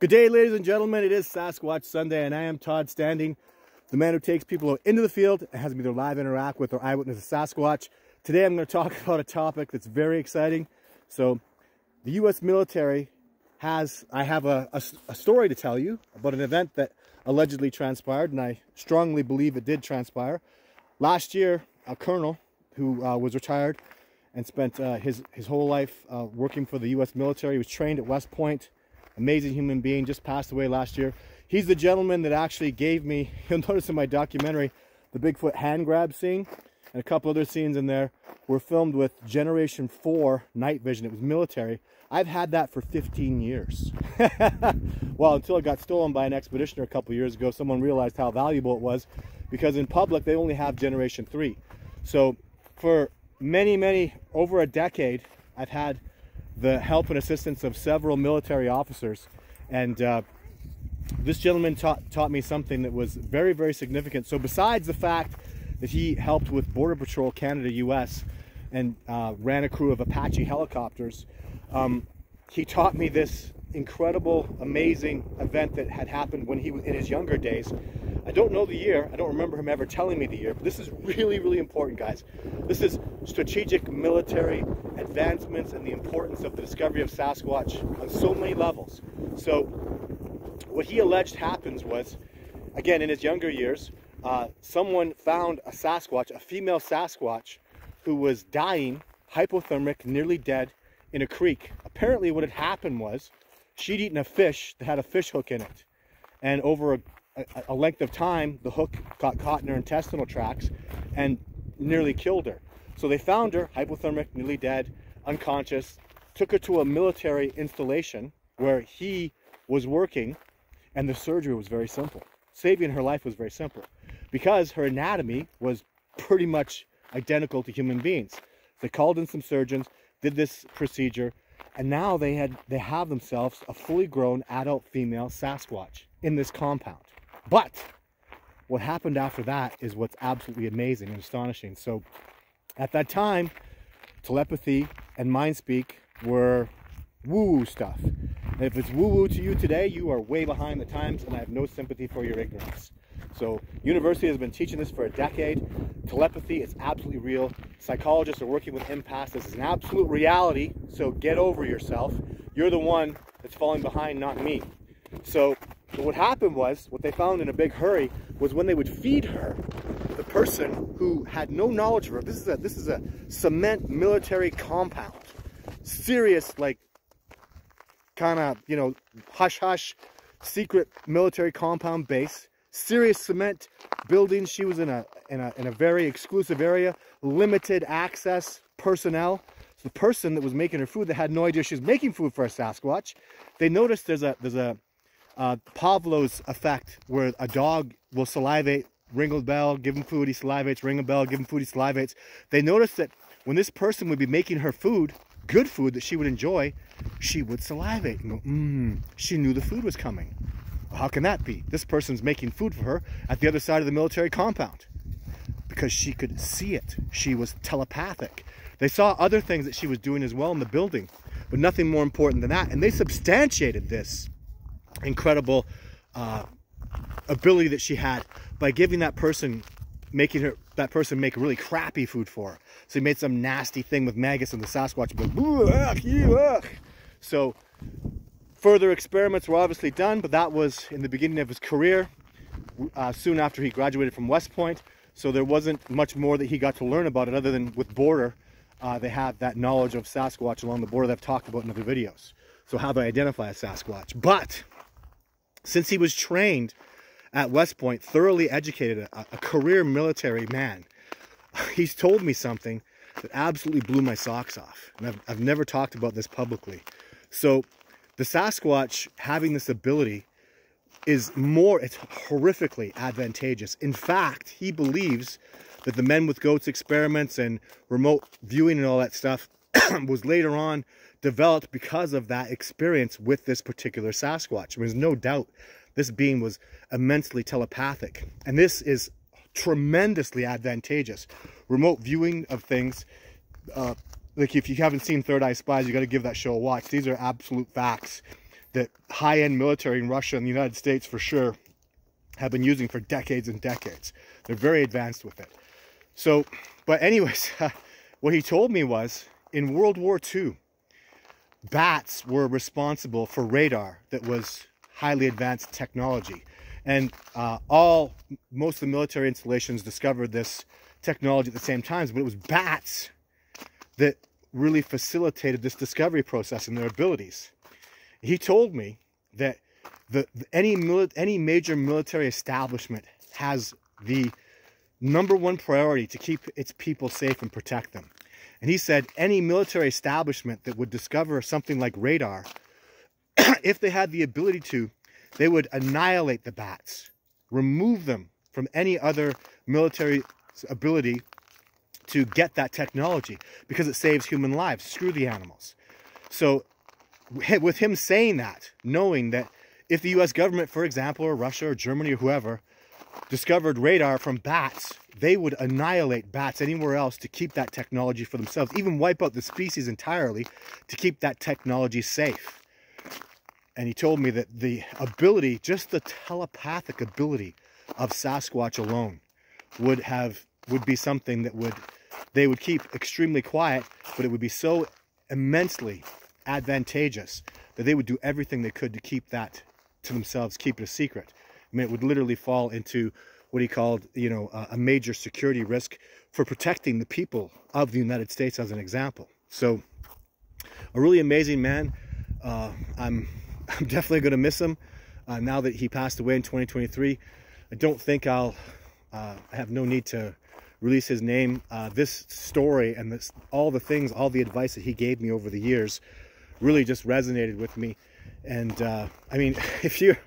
Good day, ladies and gentlemen. It is Sasquatch Sunday, and I am Todd Standing, the man who takes people into the field and has them either live interact with or eyewitness a Sasquatch. Today, I'm going to talk about a topic that's very exciting. So, the U.S. military has, I have a, a, a story to tell you about an event that allegedly transpired, and I strongly believe it did transpire. Last year, a colonel who uh, was retired and spent uh, his, his whole life uh, working for the U.S. military. He was trained at West Point amazing human being, just passed away last year. He's the gentleman that actually gave me, you'll notice in my documentary, the Bigfoot hand grab scene and a couple other scenes in there were filmed with Generation 4 night vision. It was military. I've had that for 15 years. well, until it got stolen by an expeditioner a couple years ago, someone realized how valuable it was because in public they only have Generation 3. So for many, many, over a decade, I've had the help and assistance of several military officers. And uh, this gentleman taught, taught me something that was very, very significant. So besides the fact that he helped with Border Patrol Canada-US and uh, ran a crew of Apache helicopters, um, he taught me this incredible, amazing event that had happened when he was in his younger days. I don't know the year. I don't remember him ever telling me the year, but this is really, really important, guys. This is strategic military advancements and the importance of the discovery of Sasquatch on so many levels. So what he alleged happens was, again, in his younger years, uh, someone found a Sasquatch, a female Sasquatch, who was dying, hypothermic, nearly dead, in a creek. Apparently what had happened was she'd eaten a fish that had a fish hook in it. And over a, a, length of time, the hook got caught in her intestinal tracts and nearly killed her. So they found her, hypothermic, nearly dead, unconscious, took her to a military installation where he was working, and the surgery was very simple. Saving her life was very simple because her anatomy was pretty much identical to human beings. They called in some surgeons, did this procedure, and now they had they have themselves a fully grown adult female Sasquatch in this compound. But what happened after that is what's absolutely amazing and astonishing. So at that time, telepathy and mind speak were woo-woo stuff. And if it's woo-woo to you today, you are way behind the times and I have no sympathy for your ignorance. So university has been teaching this for a decade. Telepathy is absolutely real. Psychologists are working with empaths. This is an absolute reality. So get over yourself. You're the one that's falling behind, not me. So what happened was, what they found in a big hurry was when they would feed her, the person who had no knowledge of her. This is a this is a cement military compound. Serious like kind of, you know, hush hush secret military compound base. Serious cement building. She was in a in a in a very exclusive area, limited access personnel. So the person that was making her food that had no idea she was making food for a Sasquatch, they noticed there's a there's a uh, Pavlov's effect where a dog will salivate ring a bell, give him food, he salivates, ring a bell, give him food, he salivates. They noticed that when this person would be making her food, good food that she would enjoy, she would salivate and go, mmm, she knew the food was coming. How can that be? This person's making food for her at the other side of the military compound because she could see it. She was telepathic. They saw other things that she was doing as well in the building, but nothing more important than that. And they substantiated this incredible uh, ability that she had by giving that person making her that person make really crappy food for her. So he made some nasty thing with maggots and the Sasquatch like, so further experiments were obviously done, but that was in the beginning of his career, uh, soon after he graduated from West Point. So there wasn't much more that he got to learn about it other than with border, uh, they have that knowledge of Sasquatch along the border that I've talked about in other videos. So how do identify a Sasquatch? But since he was trained at West Point, thoroughly educated, a, a career military man. He's told me something that absolutely blew my socks off. And I've, I've never talked about this publicly. So the Sasquatch having this ability is more, it's horrifically advantageous. In fact, he believes that the men with goats experiments and remote viewing and all that stuff was later on developed because of that experience with this particular Sasquatch. There's no doubt this being was immensely telepathic. And this is tremendously advantageous. Remote viewing of things, uh, like if you haven't seen Third Eye Spies, you got to give that show a watch. These are absolute facts. that high-end military in Russia and the United States for sure have been using for decades and decades. They're very advanced with it. So, but anyways, what he told me was in World War II, bats were responsible for radar that was highly advanced technology. And uh, all, most of the military installations discovered this technology at the same times, but it was bats that really facilitated this discovery process and their abilities. He told me that the, any, any major military establishment has the number one priority to keep its people safe and protect them. And he said any military establishment that would discover something like radar, if they had the ability to, they would annihilate the bats, remove them from any other military ability to get that technology because it saves human lives. Screw the animals. So with him saying that, knowing that if the US government, for example, or Russia or Germany or whoever, discovered radar from bats, they would annihilate bats anywhere else to keep that technology for themselves, even wipe out the species entirely to keep that technology safe. And he told me that the ability, just the telepathic ability of Sasquatch alone would have would be something that would they would keep extremely quiet, but it would be so immensely advantageous that they would do everything they could to keep that to themselves, keep it a secret. I mean, it would literally fall into what he called, you know, a major security risk for protecting the people of the United States as an example. So a really amazing man. Uh, I'm, I'm definitely going to miss him uh, now that he passed away in 2023. I don't think I'll, uh, have no need to release his name. Uh, this story and this, all the things, all the advice that he gave me over the years really just resonated with me. And uh, I mean, if you're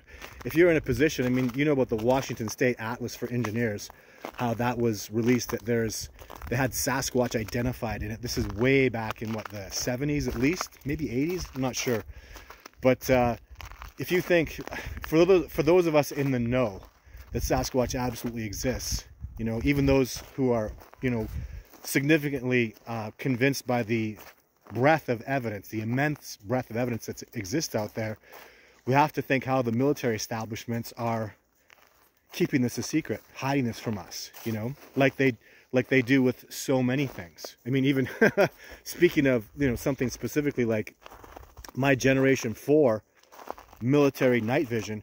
if you're in a position, I mean, you know about the Washington State Atlas for Engineers, how that was released. That there's they had Sasquatch identified in it. This is way back in what the 70s at least, maybe 80s. I'm not sure, but uh, if you think for those for those of us in the know that Sasquatch absolutely exists, you know, even those who are you know significantly uh, convinced by the breadth of evidence, the immense breadth of evidence that exists out there, we have to think how the military establishments are keeping this a secret, hiding this from us, you know, like they like they do with so many things. I mean, even speaking of, you know, something specifically like my generation 4 military night vision,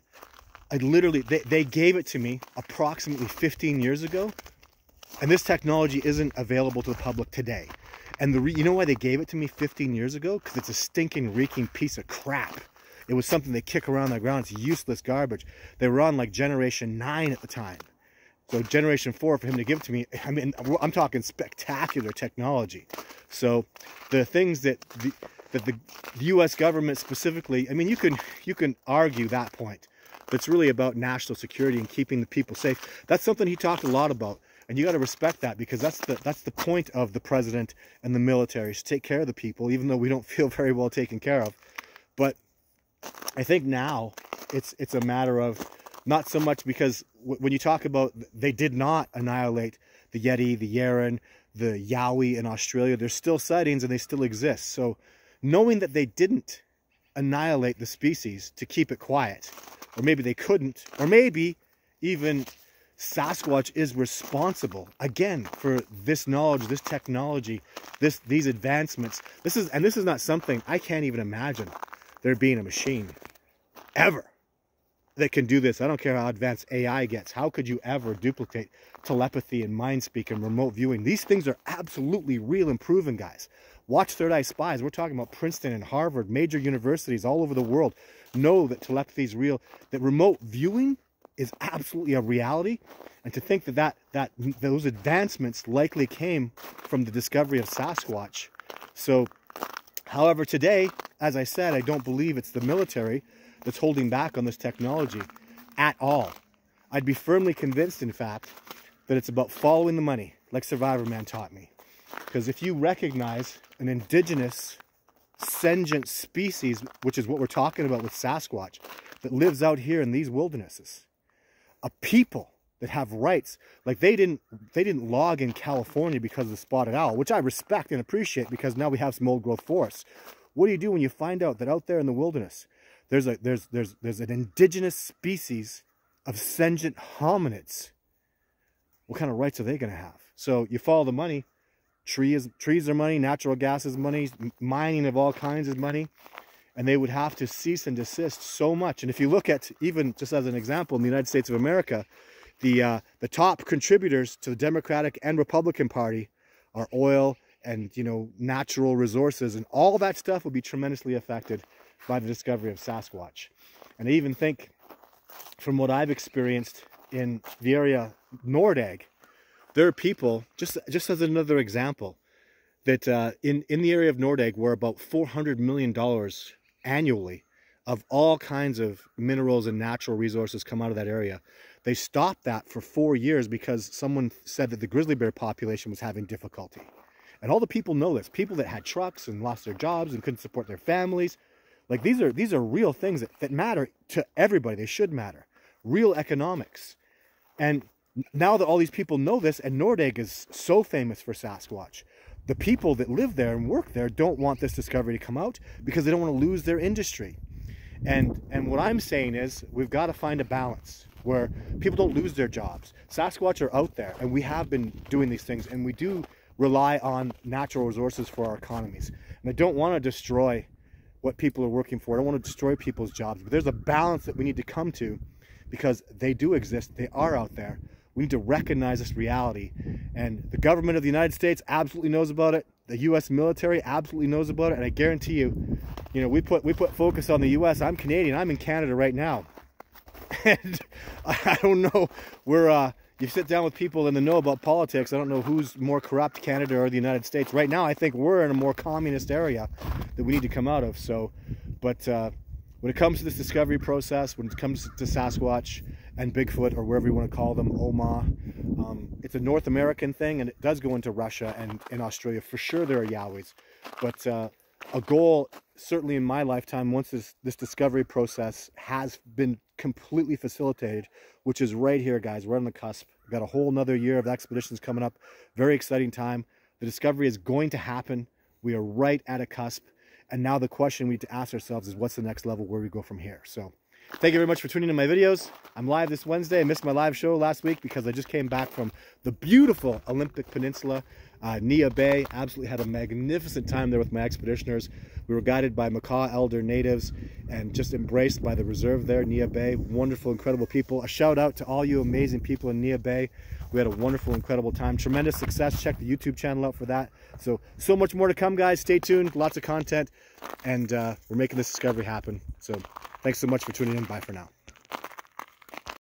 I literally they, they gave it to me approximately 15 years ago. And this technology isn't available to the public today. And the you know why they gave it to me 15 years ago? Because it's a stinking, reeking piece of crap. It was something they kick around the ground. It's useless garbage. They were on like generation 9 at the time. So generation 4 for him to give it to me, I mean, I'm talking spectacular technology. So the things that the, that the, the U.S. government specifically, I mean, you can, you can argue that point. It's really about national security and keeping the people safe. That's something he talked a lot about. And you got to respect that because that's the that's the point of the president and the military is to take care of the people, even though we don't feel very well taken care of. I think now it's it's a matter of not so much because when you talk about they did not annihilate the Yeti, the Yeren, the Yowie in Australia, there's still sightings and they still exist. So knowing that they didn't annihilate the species to keep it quiet, or maybe they couldn't, or maybe even Sasquatch is responsible again for this knowledge, this technology, this these advancements. This is and this is not something I can't even imagine there being a machine ever that can do this. I don't care how advanced AI gets. How could you ever duplicate telepathy and mind speak and remote viewing? These things are absolutely real and proven, guys. Watch Third Eye Spies. We're talking about Princeton and Harvard, major universities all over the world know that telepathy is real, that remote viewing is absolutely a reality. And to think that, that, that those advancements likely came from the discovery of Sasquatch. So, however, today, as I said, I don't believe it's the military that's holding back on this technology at all. I'd be firmly convinced, in fact, that it's about following the money, like Survivor Man taught me. Because if you recognize an indigenous sentient species, which is what we're talking about with Sasquatch, that lives out here in these wildernesses, a people that have rights. Like they didn't they didn't log in California because of the spotted owl, which I respect and appreciate because now we have some old growth forests. What do you do when you find out that out there in the wilderness there's a there's there's there's an indigenous species of sentient hominids. What kind of rights are they going to have? So you follow the money. Trees trees are money. Natural gas is money. Mining of all kinds is money. And they would have to cease and desist so much. And if you look at even just as an example in the United States of America, the uh, the top contributors to the Democratic and Republican Party are oil and you know natural resources, and all that stuff will be tremendously affected by the discovery of Sasquatch. And I even think, from what I've experienced in the area Nordegg, there are people just just as another example that uh, in in the area of Nordegg, where about 400 million dollars annually of all kinds of minerals and natural resources come out of that area. They stopped that for four years because someone said that the grizzly bear population was having difficulty. And all the people know this. People that had trucks and lost their jobs and couldn't support their families. Like these are these are real things that, that matter to everybody. They should matter. Real economics. And now that all these people know this, and Nordegg is so famous for Sasquatch, the people that live there and work there don't want this discovery to come out because they don't want to lose their industry. And and what I'm saying is we've got to find a balance where people don't lose their jobs. Sasquatch are out there and we have been doing these things and we do rely on natural resources for our economies. And I don't want to destroy what people are working for. I don't want to destroy people's jobs, but there's a balance that we need to come to because they do exist. They are out there. We need to recognize this reality. And the government of the United States absolutely knows about it. The U.S. military absolutely knows about it. And I guarantee you, you know, we put we put focus on the U.S. I'm Canadian. I'm in Canada right now, and I don't know. We're uh, you sit down with people in the know about politics. I don't know who's more corrupt, Canada or the United States. Right now, I think we're in a more communist area that we need to come out of. So, but uh, when it comes to this discovery process, when it comes to Sasquatch and Bigfoot or wherever you want to call them, Oma, um, it's a North American thing, and it does go into Russia and in Australia. For sure, there are Yowies, but uh, a goal certainly in my lifetime once this this discovery process has been completely facilitated which is right here guys we're on the cusp We've got a whole another year of expeditions coming up very exciting time. The discovery is going to happen. We are right at a cusp and now the question we need to ask ourselves is what's the next level where we go from here so Thank you very much for tuning in my videos. I'm live this Wednesday. I missed my live show last week because I just came back from the beautiful Olympic Peninsula, uh, Neah Bay. Absolutely had a magnificent time there with my expeditioners. We were guided by Makah Elder natives and just embraced by the reserve there, Neah Bay. Wonderful, incredible people. A shout out to all you amazing people in Neah Bay. We had a wonderful, incredible time. Tremendous success. Check the YouTube channel out for that. So, so much more to come, guys. Stay tuned. Lots of content. And uh, we're making this discovery happen. So, thanks so much for tuning in. Bye for now.